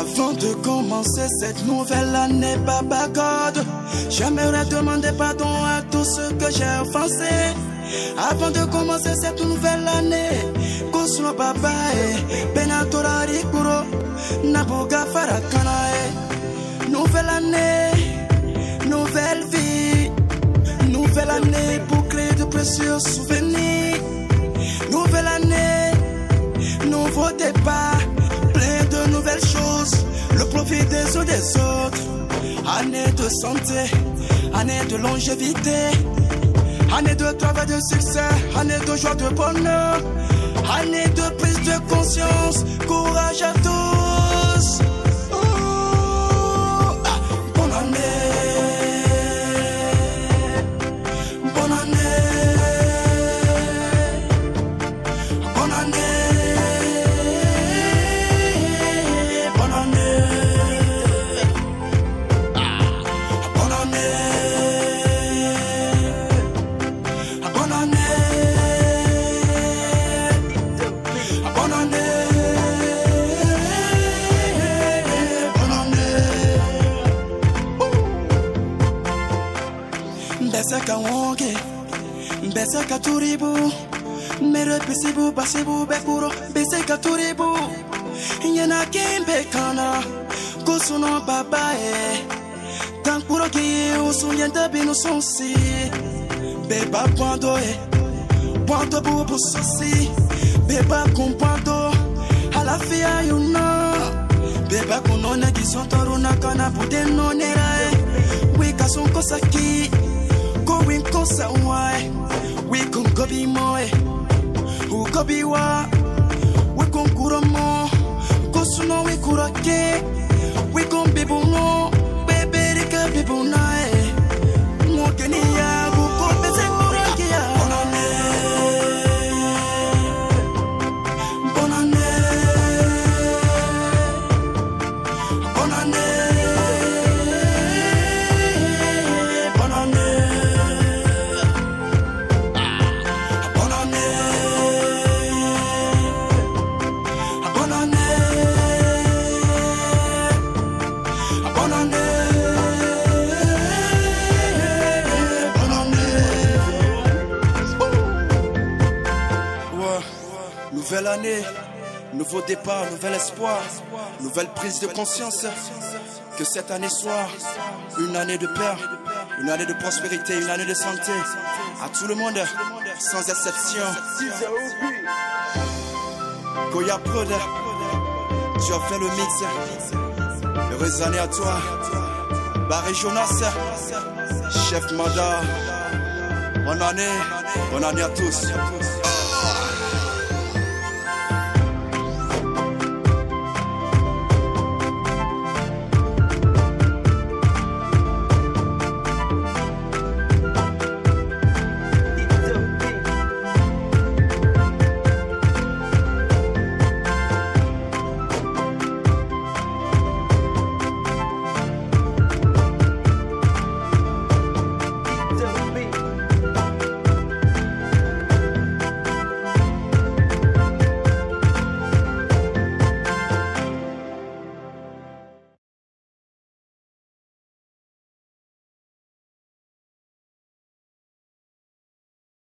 Avant de commencer cette nouvelle année, Baba God, j'aimerais demander pardon à tous ceux que j'ai offensés. Avant de commencer cette nouvelle année, Kosuno Baba et Benatora Rikuro, Naboga Farakana. Nouvelle année, nouvelle vie, nouvelle année bouclée de précieux souvenirs. Nouvelle année, nouveau départ, plein de nouvelles choses, le profit des uns des autres. Année de santé, année de longévité, année de travail de succès, année de joie de bonheur, année de prise de conscience, courage à tous. beseka wonge, beseka turibu mere bisibu basibu bekuro. Beseka turibu yena kimbe kana kusuno babae. Tankuro ki usunyenda binu sonsi beba pwando e pwando bubu sosi beba kumpwando halafia you know beba kunona kisontoruna kana budenonera e wikasonkosaki we sawai wikun gobi moe u gobi wa? Wikun kuro mo kosuno We ke wikun bibu no beberi ka bibu nae nouveau départ, nouvel espoir, nouvelle prise de conscience. Que cette année soit une année de paix, une année de prospérité, une année de santé à tout le monde, sans exception. Koya Prod, tu as fait le mix. Heureuse année à toi. Barry Jonas, chef Mada. Bonne année, bonne année à tous.